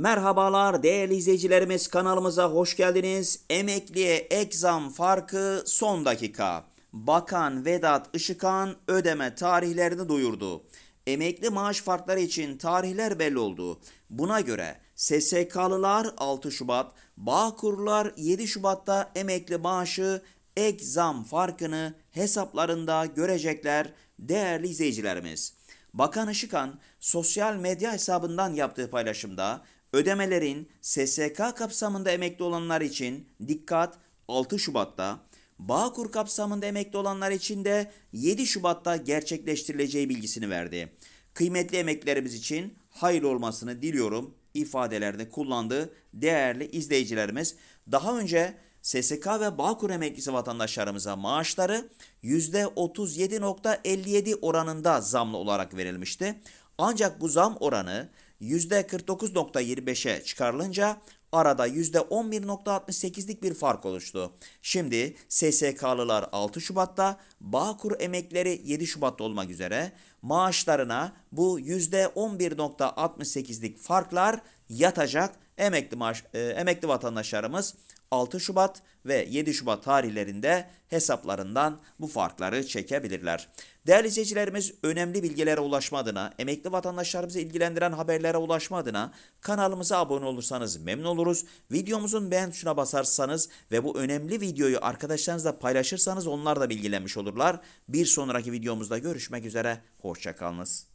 Merhabalar değerli izleyicilerimiz kanalımıza hoş geldiniz. Emekliye ek zam farkı son dakika. Bakan Vedat Işıkhan ödeme tarihlerini duyurdu. Emekli maaş farkları için tarihler belli oldu. Buna göre SSK'lılar 6 Şubat, Bağkurlular 7 Şubat'ta emekli maaşı ek zam farkını hesaplarında görecekler değerli izleyicilerimiz. Bakan Işıkhan sosyal medya hesabından yaptığı paylaşımda ödemelerin SSK kapsamında emekli olanlar için dikkat 6 Şubat'ta, Bağkur kapsamında emekli olanlar için de 7 Şubat'ta gerçekleştirileceği bilgisini verdi. Kıymetli emeklilerimiz için hayırlı olmasını diliyorum ifadelerini kullandı değerli izleyicilerimiz. Daha önce SSK ve Bağkur emeklisi vatandaşlarımıza maaşları %37.57 oranında zamlı olarak verilmişti. Ancak bu zam oranı %49.25'e çıkarılınca arada %11.68'lik bir fark oluştu. Şimdi SSK'lılar 6 Şubat'ta, Bağkur emekleri 7 Şubat'ta olmak üzere maaşlarına bu %11.68'lik farklar yatacak emekli maaş e, emekli vatandaşlarımız 6 Şubat ve 7 Şubat tarihlerinde hesaplarından bu farkları çekebilirler. Değerli izleyicilerimiz önemli bilgilere ulaşma adına, emekli vatandaşlarımızı ilgilendiren haberlere ulaşma adına kanalımıza abone olursanız memnun oluruz. Videomuzun beğen tuşuna basarsanız ve bu önemli videoyu arkadaşlarınızla paylaşırsanız onlar da bilgilenmiş olurlar. Bir sonraki videomuzda görüşmek üzere, hoşçakalınız.